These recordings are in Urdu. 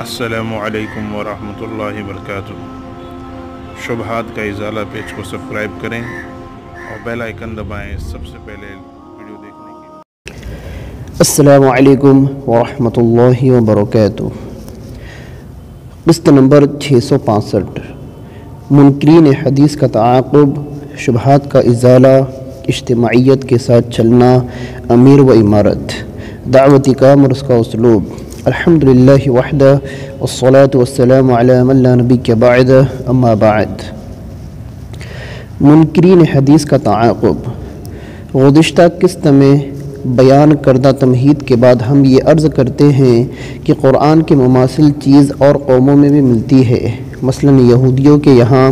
السلام علیکم ورحمۃ اللہ وبرکاتہ۔ شبہات کا ازالہ پیج کو سبسکرائب کریں اور بیل آئیکن دبائیں سب سے پہلے ویڈیو دیکھنے کے لیے۔ السلام علیکم ورحمۃ اللہ وبرکاتہ۔ قسط نمبر چھ سو پانسٹھ۔ منکرین حدیث کا تعاقب، شبہات کا ازالہ، اجتماعیت کے ساتھ چلنا، امیر و عمارت دعوتی کام اور اس کا اسلوب۔ الحمد للہ وحدہ والصلاة والسلام علی من لا نبی کے بعد اما بعد منکرین حدیث کا تعاقب گزشتہ قسط میں بیان کردہ تمہید کے بعد ہم یہ عرض کرتے ہیں کہ قرآن کے مماثل چیز اور قوموں میں بھی ملتی ہے مثلا یہودیوں کے یہاں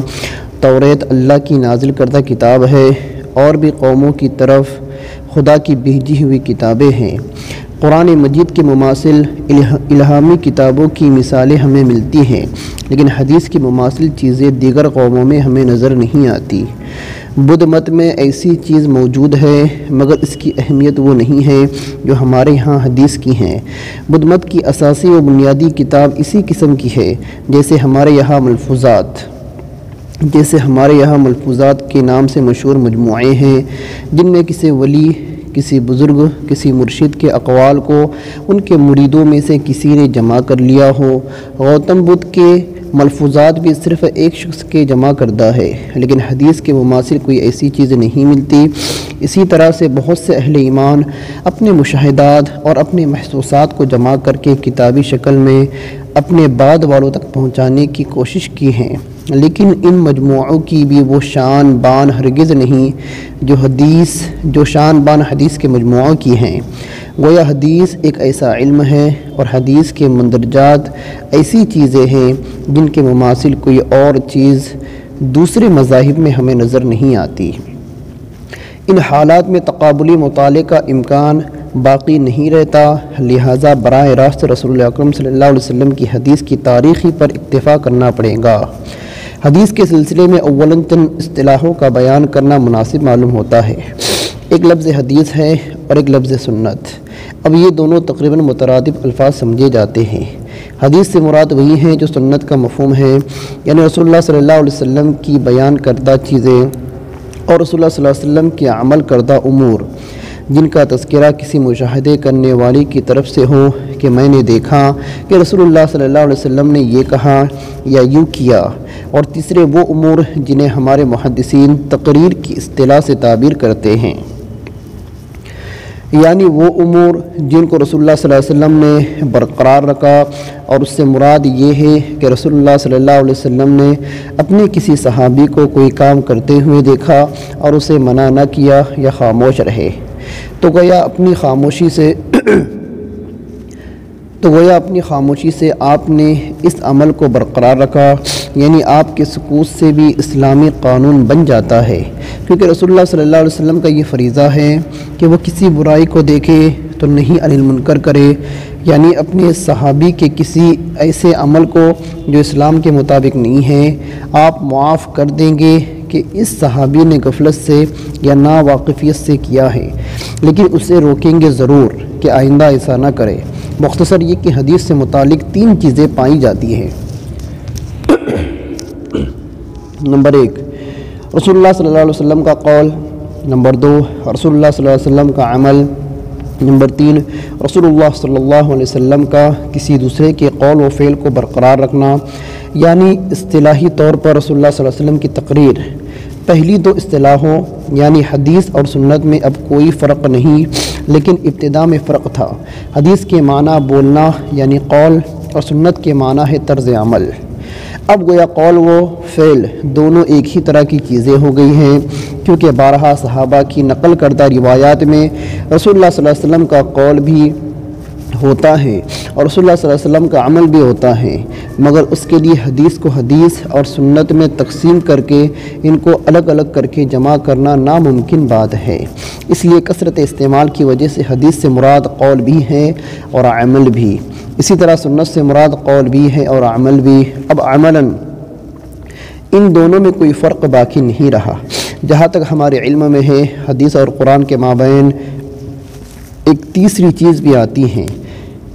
توریت اللہ کی نازل کردہ کتاب ہے اور بھی قوموں کی طرف خدا کی بھیجی ہوئی کتابیں ہیں قرآن مجید کے مماثل الہامی کتابوں کی مثالیں ہمیں ملتی ہیں، لیکن حدیث کی مماثل چیزیں دیگر قوموں میں ہمیں نظر نہیں آتی۔ بدھ مت میں ایسی چیز موجود ہے، مگر اس کی اہمیت وہ نہیں ہے جو ہمارے یہاں حدیث کی ہیں۔ بدھ مت کی اساسی و بنیادی کتاب اسی قسم کی ہے، جیسے ہمارے یہاں ملفوظات۔ جیسے ہمارے یہاں ملفوظات کے نام سے مشہور مجموعے ہیں، جن میں کسی ولی کسی بزرگ، کسی مرشد کے اقوال کو ان کے مریدوں میں سے کسی نے جمع کر لیا ہو۔ گوتم بدھ کے ملفوظات بھی صرف ایک شخص کے جمع کردہ ہے، لیکن حدیث کے مماثل کوئی ایسی چیز نہیں ملتی۔ اسی طرح سے بہت سے اہل ایمان اپنے مشاہدات اور اپنے محسوسات کو جمع کر کے کتابی شکل میں اپنے بعد والوں تک پہنچانے کی کوشش کی ہیں۔ لیکن ان مجموعوں کی بھی وہ شان بان ہرگز نہیں جو حدیث جو شان بان حدیث کے مجموعوں کی ہیں۔ گویا حدیث ایک ایسا علم ہے اور حدیث کے مندرجات ایسی چیزیں ہیں جن کے مماثل کوئی اور چیز دوسرے مذاہب میں ہمیں نظر نہیں آتی۔ ان حالات میں تقابلی مطالعے کا امکان باقی نہیں رہتا، لہٰذا براہ راست رسول اکرم صلی اللہ علیہ وسلم کی حدیث کی تاریخی پر اکتفا کرنا پڑے گا۔ حدیث کے سلسلے میں اول چند اصطلاحوں کا بیان کرنا مناسب معلوم ہوتا ہے۔ ایک لفظ حدیث ہے اور ایک لفظ سنت۔ اب یہ دونوں تقریباً مترادف الفاظ سمجھے جاتے ہیں۔ حدیث سے مراد وہی ہیں جو سنت کا مفہوم ہے۔ یعنی رسول اللہ صلی اللہ علیہ وسلم کی بیان کردہ چیزیں اور رسول اللہ صلی اللہ علیہ وسلم کے عمل کردہ امور، جن کا تذکرہ کسی مشاہدے کرنے والی کی طرف سے ہو کہ میں نے دیکھا کہ رسول اللہ صلی اللہ علیہ وسلم نے یہ کہا، یا یوں کیا؟ اور تیسرے وہ امور جنہیں ہمارے محدثین تقریر کی اصطلاح سے تعبیر کرتے ہیں۔ یعنی وہ امور جن کو رسول اللہ صلی اللہ علیہ وسلم نے برقرار رکھا، اور اس سے مراد یہ ہے کہ رسول اللہ صلی اللہ علیہ وسلم نے اپنے کسی صحابی کو کوئی کام کرتے ہوئے دیکھا اور اسے منع نہ کیا یا خاموش رہے۔ تو گویا اپنی خاموشی سے تو گویا اپنی خاموشی سے آپ نے اس عمل کو برقرار رکھا یعنی آپ کے سکوت سے بھی اسلامی قانون بن جاتا ہے۔ کیونکہ رسول اللہ صلی اللہ علیہ وسلم کا یہ فریضہ ہے کہ وہ کسی برائی کو دیکھے تو نہیں انل منکر کرے۔ یعنی اپنے صحابی کے کسی ایسے عمل کو جو اسلام کے مطابق نہیں ہے، آپ معاف کر دیں گے کہ اس صحابی نے غفلت سے یا نا واقفیت سے کیا ہے۔ لیکن اسے روکیں گے ضرور کہ آئندہ ایسا نہ کرے۔ مختصر یہ کہ حدیث سے متعلق تین چیزیں پائی جاتی ہیں۔ نمبر ایک، رسول اللہ صلی اللہ علیہ وسلم کا قول۔ نمبر دو، رسول اللہ صلی اللہ علیہ وسلم کا عمل۔ نمبر تین، رسول اللہ صلی اللہ علیہ وسلم کا کسی دوسرے کے قول و فعل کو برقرار رکھنا۔ یعنی اصطلاحی طور پر رسول اللہ صلی اللہ علیہ وسلم کی تقریر۔ پہلی دو اصطلاحوں یعنی حدیث اور سنت میں اب کوئی فرق نہیں۔ لیکن ابتدا میں فرق تھا۔ حدیث کے معنی بولنا یعنی قول اور سنت کے معنی ہے طرز عمل۔ اب گویا قول و فعل دونوں ایک ہی طرح کی چیزیں ہو گئی ہیں، کیونکہ بارہا صحابہ کی نقل کردہ روایات میں رسول اللہ صلی اللہ علیہ وسلم کا قول بھی ہوتا ہے اور رسول اللہ صلی اللہ علیہ وسلم کا عمل بھی ہوتا ہے۔ مگر اس کے لیے حدیث کو حدیث اور سنت میں تقسیم کر کے ان کو الگ الگ کر کے جمع کرنا ناممکن بات ہے۔ اس لیے کثرت استعمال کی وجہ سے حدیث سے مراد قول بھی ہے اور عمل بھی۔ اسی طرح سنت سے مراد قول بھی ہے اور عمل بھی۔ اب عملاً ان دونوں میں کوئی فرق باقی نہیں رہا۔ جہاں تک ہمارے علم میں ہے، حدیث اور قرآن کے مابین ایک تیسری چیز بھی آتی ہیں۔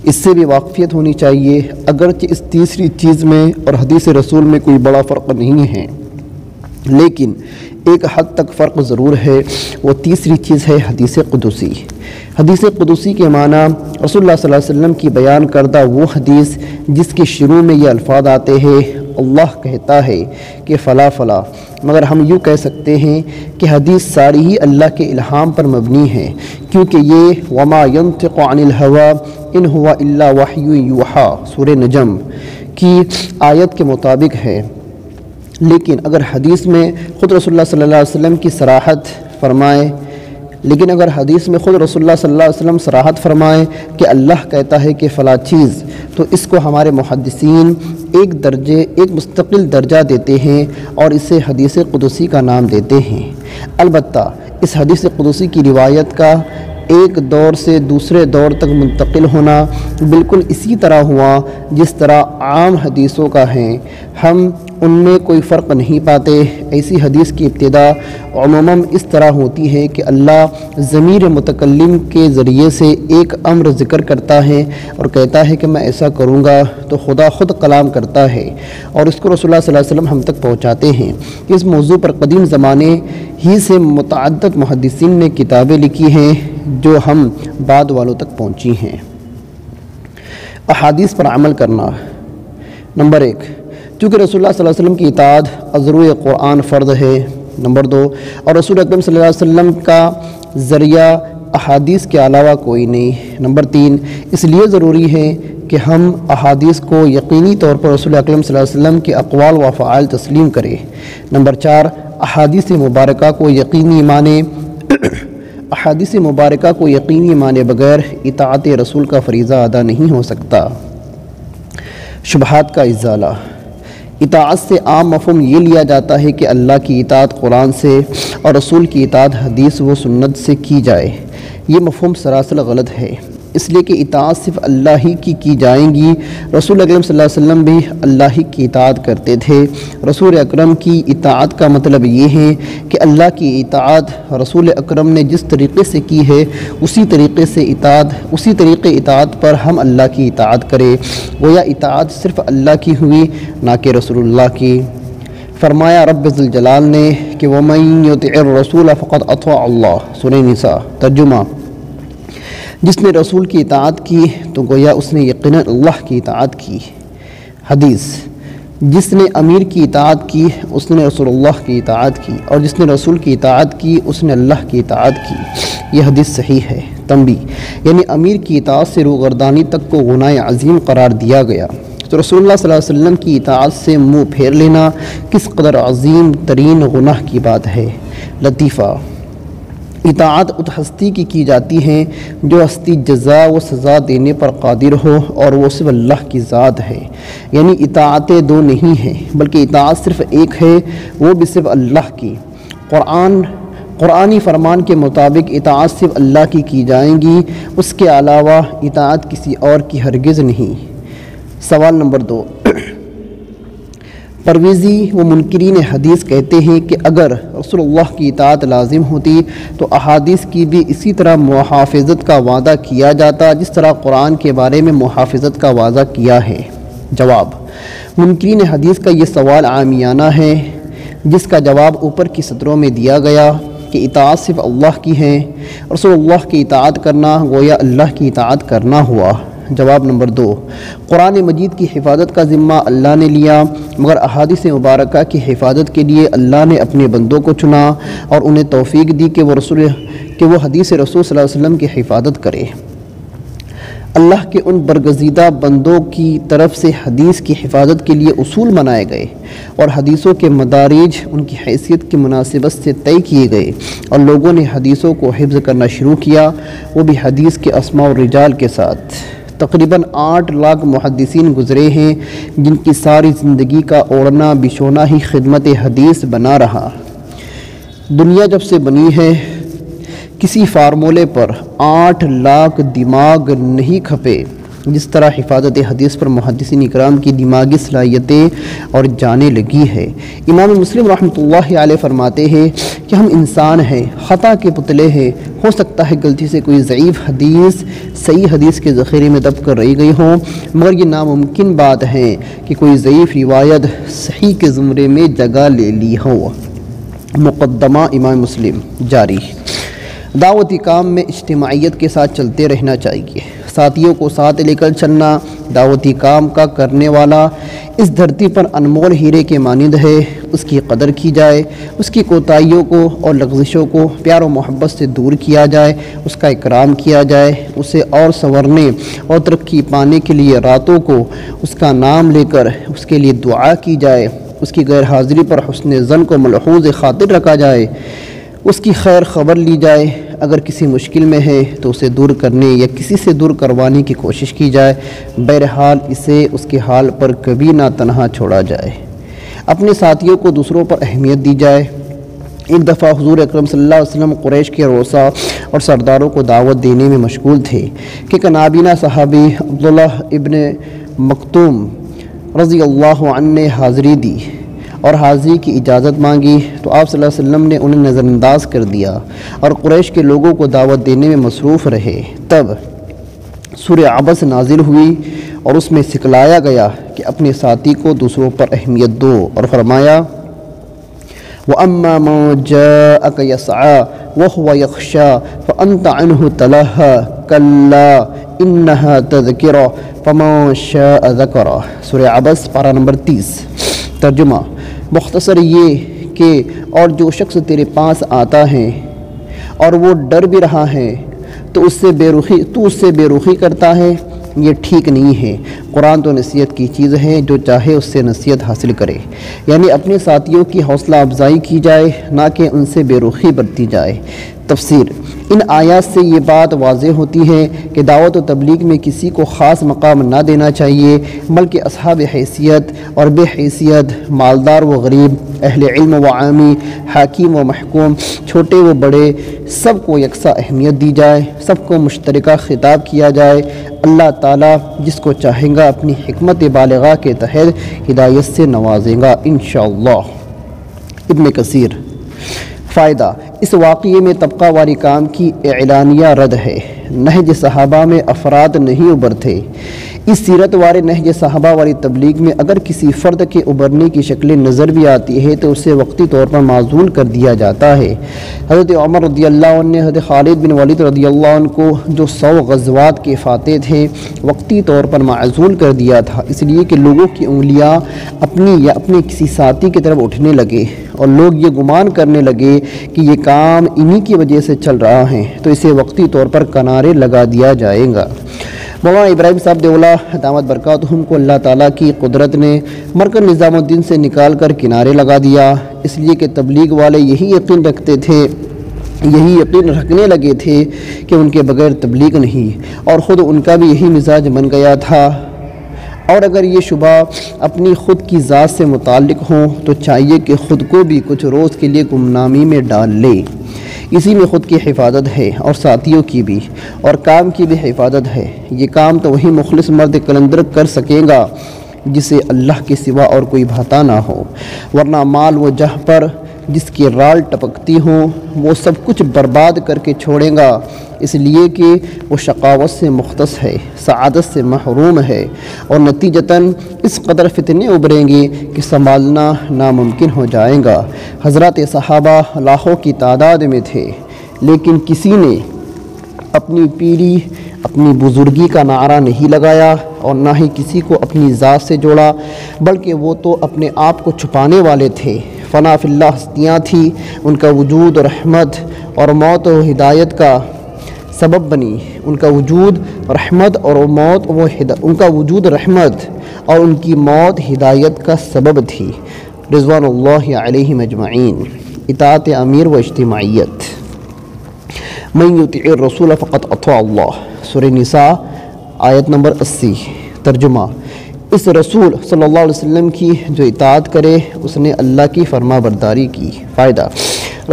اس سے بھی واقفیت ہونی چاہیے، اگرچہ اس تیسری چیز میں اور حدیث رسول میں کوئی بڑا فرق نہیں ہے۔ لیکن ایک حد تک فرق ضرور ہے، وہ تیسری چیز ہے حدیث قدسی۔ حدیث قدسی کے معنی رسول اللہ صلی اللہ علیہ وسلم کی بیان کردہ وہ حدیث جس کے شروع میں یہ الفاظ آتے ہیں اللہ کہتا ہے کہ فلا فلا، مگر ہم یوں کہہ سکتے ہیں کہ حدیث ساری ہی اللہ کے الہام پر مبنی ہے، کیونکہ یہ وما ينطق عن الهوى ان ہوا الا وحی یوحا سورہ نجم، کی آیت کے مطابق ہے۔ لیکن اگر حدیث میں خود رسول اللہ صلی اللہ علیہ وسلم کی سراحت فرمائے لیکن اگر حدیث میں خود رسول اللہ صلی اللہ علیہ وسلم سراحت فرمائے کہ اللہ کہتا ہے کہ فلاں چیز، تو اس کو ہمارے محدثین ایک درجے، ایک مستقل درجہ دیتے ہیں اور اسے حدیث قدسی کا نام دیتے ہیں۔ البتہ اس حدیث قدسی کی روایت کا ایک دور سے دوسرے دور تک منتقل ہونا بالکل اسی طرح ہوا جس طرح عام حدیثوں کا ہے۔ ہم ان میں کوئی فرق نہیں پاتے۔ ایسی حدیث کی ابتدا عموماً اس طرح ہوتی ہے کہ اللہ ضمیر متکلم کے ذریعے سے ایک امر ذکر کرتا ہے اور کہتا ہے کہ میں ایسا کروں گا تو خدا خود کلام کرتا ہے۔ اور اس کو رسول اللہ صلی اللہ علیہ وسلم ہم تک پہنچاتے ہیں۔ اس موضوع پر قدیم زمانے ہی سے متعدد محدثین نے کتابیں لکھی ہیں جو ہم بعد والوں تک پہنچی ہیں۔ احادیث پر عمل کرنا۔ نمبر ایک چونکہ رسول اللہ صلی اللہ علیہ وسلم کی اطاعت عذرو قرآن فرد ہے، نمبر دو، اور رسول اکرم صلی اللہ علیہ وسلم کا ذریعہ احادیث کے علاوہ کوئی نہیں۔ نمبر تین، اس لیے ضروری ہے کہ ہم احادیث کو یقینی طور پر رسول اکرم صلی اللہ علیہ وسلم کے اقوال و فعال تسلیم کرے نمبر چار، احادیث مبارکہ کو یقینی معنی احادیث مبارکہ کو یقینی مانے بغیر اطاعت رسول کا فریضہ ادا نہیں ہو سکتا۔ شبہات کا ازالہ اطاعت سے عام مفہوم یہ لیا جاتا ہے کہ اللہ کی اطاعت قرآن سے اور رسول کی اطاعت حدیث و سنت سے کی جائے۔ یہ مفہوم سراسر غلط ہے۔ اس لیے کہ اطاعت صرف اللہ ہی کی کی جائیں گی۔ رسول اکرم صلی اللہ علیہ وسلم بھی اللہ ہی کی اطاعت کرتے تھے۔ رسول اکرم کی اطاعت کا مطلب یہ ہے کہ اللہ کی اطاعت رسول اکرم نے جس طریقے سے کی ہے، اسی طریقے سے اطاعت، اسی طریقے اطاعت پر ہم اللہ کی اطاعت کرے گویا اطاعت صرف اللہ کی ہوئی، نہ کہ رسول اللہ کی۔ فرمایا رب الجلال نے کہ وَمَن يُطِعِ الرَّسُولَ فَقَدْ أَطْوَعَ اللَّهُ سورہ نساء، ترجمہ۔ جس نے رسول کی اطاعت کی تو گویا اس نے یقیناً اللہ کی اطاعت کی۔ حدیث، جس نے امیر کی اطاعت کی، اس نے رسول اللہ کی اطاعت کی اور جس نے رسول کی اطاعت کی، اس نے اللہ کی اطاعت کی۔ یہ حدیث صحیح ہے۔ تنبی یعنی امیر کی اطاعت سے روغردانی تک کو غنائے عظیم قرار دیا گیا۔ تو رسول اللہ صلی اللہ علیہ وسلم کی اطاعت سے منہ پھیر لینا کس قدر عظیم ترین گناہ کی بات ہے۔ لطیفہ اطاعت اس ہستی کی کی جاتی ہیں، جو ہستی جزا و سزا دینے پر قادر ہو اور وہ صرف اللہ کی ذات ہے۔ یعنی اطاعتیں دو نہیں ہیں، بلکہ اطاعت صرف ایک ہے، وہ بھی صرف اللہ کی۔ قرآن، قرآنی فرمان کے مطابق اطاعت صرف اللہ کی کی جائیں گی، اس کے علاوہ اطاعت کسی اور کی ہرگز نہیں۔ سوال نمبر دو۔ پرویزی و منکرین حدیث کہتے ہیں کہ اگر رسول اللہ کی اطاعت لازم ہوتی تو احادیث کی بھی اسی طرح محافظت کا وعدہ کیا جاتا جس طرح قرآن کے بارے میں محافظت کا وعدہ کیا ہے۔ جواب منکرین حدیث کا یہ سوال عامیانہ ہے، جس کا جواب اوپر کی سطروں میں دیا گیا کہ اطاعت صرف اللہ کی ہے۔ رسول اللہ کی اطاعت کرنا گویا اللہ کی اطاعت کرنا ہوا۔ جواب نمبر دو۔ قرآن مجید کی حفاظت کا ذمہ اللہ نے لیا، مگر احادث مبارکہ کی حفاظت کے لیے اللہ نے اپنے بندوں کو چنا اور انہیں توفیق دی کہ وہ رسول کہ وہ حدیث رسول صلی اللہ علیہ وسلم کی حفاظت کرے۔ اللہ کے ان برگزیدہ بندوں کی طرف سے حدیث کی حفاظت کے لیے اصول بنائے گئے اور حدیثوں کے مدارج ان کی حیثیت کی مناسبت سے طے کیے گئے اور لوگوں نے حدیثوں کو حفظ کرنا شروع کیا، وہ بھی حدیث کے اسماء و رجال کے ساتھ۔ تقریباً آٹھ لاکھ محدثین گزرے ہیں، جن کی ساری زندگی کا اوڑنا بچھونا ہی خدمت حدیث بنا رہا۔ دنیا جب سے بنی ہے، کسی فارمولے پر آٹھ لاکھ دماغ نہیں کھپے۔ جس طرح حفاظت حدیث پر محدثین اکرام کی دماغی صلاحیتیں اور جانے لگی ہے۔ امام مسلم رحمۃ اللہ علیہ فرماتے ہیں کہ ہم انسان ہیں، خطا کے پتلے ہیں، ہو سکتا ہے غلطی سے کوئی ضعیف حدیث صحیح حدیث کے ذخیرے میں دب کر رہی گئی ہوں، مگر یہ ناممکن بات ہے کہ کوئی ضعیف روایت صحیح کے زمرے میں جگہ لے لی ہو۔ مقدمہ امام مسلم، جاری۔ دعوتی کام میں اجتماعیت کے ساتھ چلتے رہنا چاہیے۔ ساتھیوں کو ساتھ لے کر چلنا دعوتی کام کا کرنے والا اس دھرتی پر انمول ہیرے کے مانند ہے۔ اس کی قدر کی جائے، اس کی کوتاہیوں کو اور لغزشوں کو پیار و محبت سے دور کیا جائے، اس کا اکرام کیا جائے، اسے اور سنورنے اور ترقی پانے کے لیے راتوں کو اس کا نام لے کر اس کے لیے دعا کی جائے۔ اس کی غیر حاضری پر حسن زن کو ملحوظ خاطر رکھا جائے۔ اس کی خیر خبر لی جائے۔ اگر کسی مشکل میں ہے تو اسے دور کرنے یا کسی سے دور کروانے کی کوشش کی جائے، بہرحال اسے اس کے حال پر کبھی نہ تنہا چھوڑا جائے۔ اپنے ساتھیوں کو دوسروں پر اہمیت دی جائے۔ ایک دفعہ حضور اکرم صلی اللہ علیہ وسلم قریش کے روسا اور سرداروں کو دعوت دینے میں مشغول تھے کہ کنابینہ صحابی عبداللہ ابن مکتوم رضی اللہ عنہ نے حاضری دی۔ اور حاضری کی اجازت مانگی تو آپ صلی اللہ علیہ وسلم نے انہیں نظر انداز کر دیا اور قریش کے لوگوں کو دعوت دینے میں مصروف رہے۔ تب سورہ عبس نازل ہوئی اور اس میں سکھلایا گیا کہ اپنے ساتھی کو دوسروں پر اہمیت دو اور فرمایا، وَأَمَّا مَا جَاءَكَ يَسْعَى وَهُوَ يَخْشَى فَأَنْتَ عَنْهُ تَلَهَا كَلَّا إِنَّهَا تَذْكِرَ فَمَا شَاءَ ذَكَرَ سورہ عبس، پارہ نمبر تیس، ترجمہ۔ مختصر یہ کہ اور جو شخص تیرے پاس آتا ہے اور وہ ڈر بھی رہا ہے، تو اس سے بے رخی تو اس سے بے رخی کرتا ہے، یہ ٹھیک نہیں ہے۔ قرآن تو نصیحت کی چیز ہے جو چاہے اس سے نصیحت حاصل کرے۔ یعنی اپنے ساتھیوں کی حوصلہ افزائی کی جائے، نہ کہ ان سے بے رخی برتی جائے۔ تفسیر ان آیات سے یہ بات واضح ہوتی ہے کہ دعوت و تبلیغ میں کسی کو خاص مقام نہ دینا چاہیے، بلکہ اصحاب حیثیت اور بے حیثیت، مالدار و غریب، اہل علم و عامی، حاکم و محکوم، چھوٹے و بڑے، سب کو یکساں اہمیت دی جائے، سب کو مشترکہ خطاب کیا جائے۔ اللہ تعالیٰ جس کو چاہیں گا اپنی حکمت بالغاہ کے تحت ہدایت سے نوازیں گا انشاءاللہ۔ ابن کثیر، فائدہ، اس واقعے میں طبقہ واری کام کی اعلانیہ رد ہے۔ نہج صحابہ میں افراد نہیں ابھرتے۔ اس سیرت والے نہج صحابہ والی تبلیغ میں اگر کسی فرد کے ابھرنے کی شکل نظر بھی آتی ہے تو اسے وقتی طور پر معذول کر دیا جاتا ہے۔ حضرت عمر رضی اللہ عنہ نے حضرت خالد بن ولید رضی اللہ عنہ کو جو سو غزوات کے فاتح تھے، وقتی طور پر معذول کر دیا تھا۔ اس لیے کہ لوگوں کی انگلیاں اپنی یا اپنے کسی ساتھی کی طرف اٹھنے لگے اور لوگ یہ گمان کرنے لگے کہ یہ کام انہی کی وجہ سے چل رہا ہے، تو اسے وقتی طور پر کنارے لگا دیا جائے گا۔ مولانا ابراہیم صاحب دیولہ دامت برکاتہم کو اللہ تعالیٰ کی قدرت نے مرکز نظام الدین سے نکال کر کنارے لگا دیا۔ اس لیے کہ تبلیغ والے یہی یقین رکھتے تھے، یہی یقین رکھنے لگے تھے کہ ان کے بغیر تبلیغ نہیں۔ اور خود ان کا بھی یہی مزاج بن گیا تھا۔ اور اگر یہ شبہ اپنی خود کی ذات سے متعلق ہوں، تو چاہیے کہ خود کو بھی کچھ روز کے لیے گمنامی میں ڈال لے۔ اسی میں خود کی حفاظت ہے اور ساتھیوں کی بھی، اور کام کی بھی حفاظت ہے۔ یہ کام تو وہی مخلص مرد کلندر کر سکے گا جسے اللہ کے سوا اور کوئی بھاتا نہ ہو۔ ورنہ مال و جہ پر جس کی رال ٹپکتی ہوں، وہ سب کچھ برباد کر کے چھوڑے گا۔ اس لیے کہ وہ شقاوت سے مختص ہے، سعادت سے محروم ہے اور نتیجتاً اس قدر فتنے ابھریں گے کہ سنبھالنا ناممکن ہو جائے گا۔ حضرات صحابہ لاکھوں کی تعداد میں تھے، لیکن کسی نے اپنی پیری اپنی بزرگی کا نعرہ نہیں لگایا اور نہ ہی کسی کو اپنی ذات سے جوڑا، بلکہ وہ تو اپنے آپ کو چھپانے والے تھے۔ فنا فی اللہ ہستیاں تھیں، ان کا وجود رحمت اور موت و ہدایت کا سبب بنی ان کا وجود رحمت اور موت، وہ ان کا وجود رحمت اور ان کی موت ہدایت کا سبب تھی۔ رضوان اللہ علیہ مجمعین۔ اطاعت امیر و اجتماعیت۔ من یطع الرسول فقط اطاع اللہ۔ سورہ نساء، آیت نمبر اسی۔ ترجمہ۔ اس رسول صلی اللہ علیہ وسلم کی جو اطاعت کرے، اس نے اللہ کی فرما برداری کی۔ فائدہ۔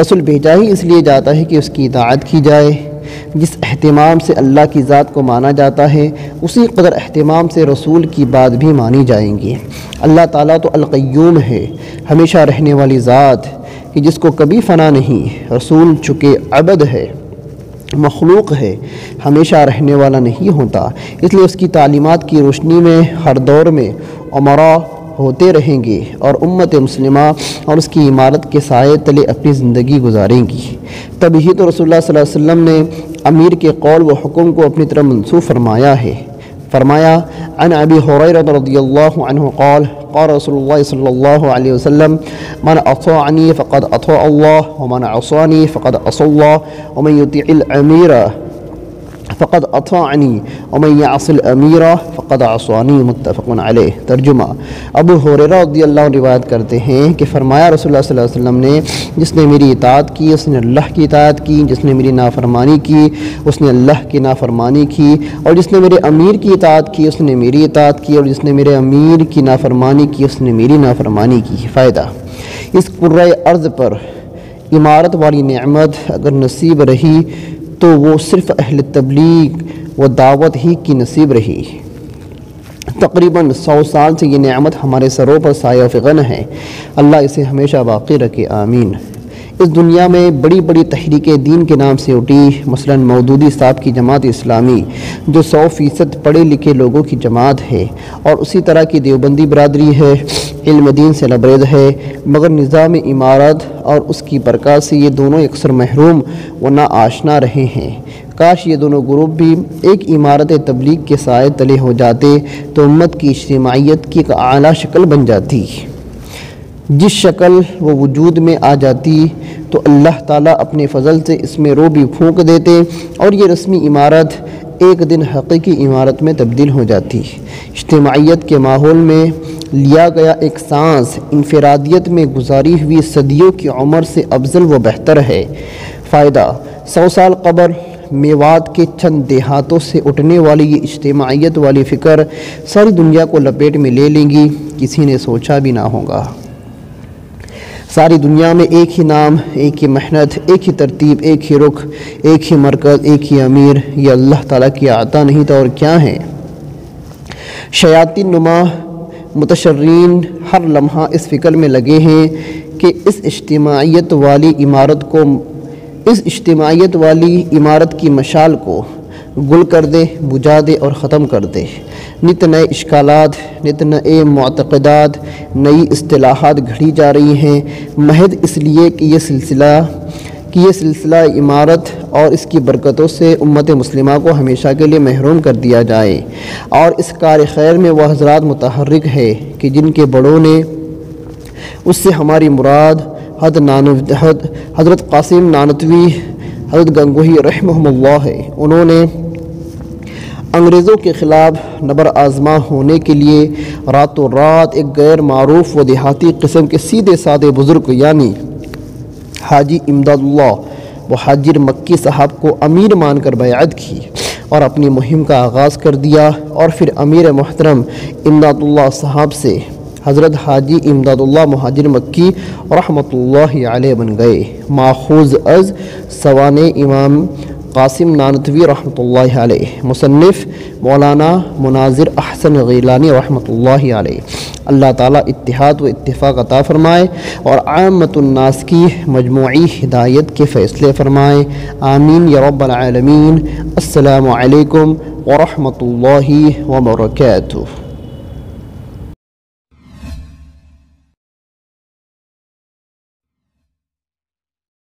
رسول بھیجا ہی اس لیے جاتا ہے کہ اس کی اطاعت کی جائے۔ جس اہتمام سے اللہ کی ذات کو مانا جاتا ہے، اسی قدر اہتمام سے رسول کی بات بھی مانی جائیں گی۔ اللہ تعالیٰ تو القیوم ہے، ہمیشہ رہنے والی ذات کہ جس کو کبھی فنا نہیں، رسول چکے عبد ہے، مخلوق ہے، ہمیشہ رہنے والا نہیں ہوتا۔ اس لیے اس کی تعلیمات کی روشنی میں، ہر دور میں عمرہ ہوتے رہیں گے اور امت مسلمہ اور اس کی عمارت کے سائے تلے اپنی زندگی گزاریں گی۔ تب ہی تو رسول اللہ صلی اللہ علیہ وسلم نے امیر کے قول و حکم کو اپنی طرح منسوخ فرمایا ہے۔ فرمایا، عن ابی حریرہ رضی اللہ عنہ قال قال رسول اللہ صلی اللہ علیہ وسلم، من اطاعنی فقد اطاع اللہ، ومن عصانی فقد عصى اللہ، ومن يطیع الامیر فقد اطاعنی ومن يعص الامیر فقد عصانی متفق علیہ ترجمہ۔ ابو حریرہ رضی اللہ عنہ روایت کرتے ہیں کہ فرمایا رسول اللہ صلی اللہ علیہ وسلم نے، جس نے میری اطاعت کی، اس نے اللہ کی اطاعت کی، جس نے میری نافرمانی کی، اس نے اللہ کی نافرمانی کی، اور جس نے میرے امیر کی اطاعت کی، اس نے میری اطاعت کی، اور جس نے میرے امیر کی نافرمانی کی، اس نے میری نافرمانی کی۔ فائدہ۔ اس قرۂ ارض پر عمارت والی نعمت اگر نصیب رہی تو وہ صرف اہل تبلیغ و دعوت ہی کی نصیب رہی۔ تقریباً سو سال سے یہ نعمت ہمارے سروں پر سایہ فغن ہے۔ اللہ اسے ہمیشہ باقی رکھے، آمین۔ اس دنیا میں بڑی بڑی تحریک دین کے نام سے اٹھی مثلا مودودی صاحب کی جماعت اسلامی، جو سو فیصد پڑھے لکھے لوگوں کی جماعت ہے۔ اور اسی طرح کی دیوبندی برادری ہے، علم دین سے لبریز ہے، مگر نظام عمارت اور اس کی برکات سے یہ دونوں اکثر محروم و نا آشنا رہے ہیں۔ کاش یہ دونوں گروپ بھی ایک عمارت تبلیغ کے سائے تلے ہو جاتے تو امت کی اجتماعیت کی ایک اعلیٰ شکل بن جاتی۔ جس شکل وہ وجود میں آ جاتی تو اللہ تعالیٰ اپنے فضل سے اس میں رو بھی پھونک دیتے اور یہ رسمی عمارت ایک دن حقیقی عمارت میں تبدیل ہو جاتی۔ اجتماعیت کے ماحول میں لیا گیا ایک سانس انفرادیت میں گزاری ہوئی صدیوں کی عمر سے افضل و بہتر ہے۔ فائدہ، سو سال قبل میوات کے چند دیہاتوں سے اٹھنے والی یہ اجتماعیت والی فکر ساری دنیا کو لپیٹ میں لے لیں گی، کسی نے سوچا بھی نہ ہوگا۔ ساری دنیا میں ایک ہی نام، ایک ہی محنت، ایک ہی ترتیب، ایک ہی رخ، ایک ہی مرکز، ایک ہی امیر، یہ اللہ تعالیٰ کی عطا نہیں تھا اور کیا ہے؟ شیاطین نما متشرین ہر لمحہ اس فکر میں لگے ہیں کہ اس اجتماعیت والی عمارت کو اس اجتماعیت والی عمارت کی مشال کو گل کر دے، بجھا دے اور ختم کر دے۔ نت نئے اشکالات، نت نئے معتقدات، نئی اصطلاحات گھڑی جا رہی ہیں۔ محض اس لیے کہ یہ سلسلہ کہ یہ سلسلہ عمارت اور اس کی برکتوں سے امت مسلمہ کو ہمیشہ کے لیے محروم کر دیا جائے۔ اور اس کار خیر میں وہ حضرات متحرک ہے کہ جن کے بڑوں نے اس سے ہماری مراد حد نانو، حد، حضرت قاسم نانتوی حضرت گنگوہی رحمہ اللہ ہے انہوں نے انگریزوں کے خلاف نبر آزما ہونے کے لیے راتوں رات ایک غیر معروف و دیہاتی قسم کے سیدھے سادے بزرگ یعنی حاجی امداد اللہ مہاجر حاجر مکی صاحب کو امیر مان کر بیعت کی اور اپنی مہم کا آغاز کر دیا اور پھر امیر محترم امداد اللہ صاحب سے حضرت حاجی امداد اللہ مہاجر مکی رحمۃ اللہ علیہ بن گئے۔ ماخوذ از سوان امام قاسم نانتوی رحمۃ اللہ علیہ، مصنف مولانا مناظر احسن غیلانی رحمۃ اللہ علیہ۔ اللہ تعالیٰ اتحاد و اتفاق عطا فرمائے اور عامت الناس کی مجموعی ہدایت کے فیصلے فرمائے۔ آمین یا رب العالمین۔ السلام علیکم ورحمۃ اللہ وبرکاتہ۔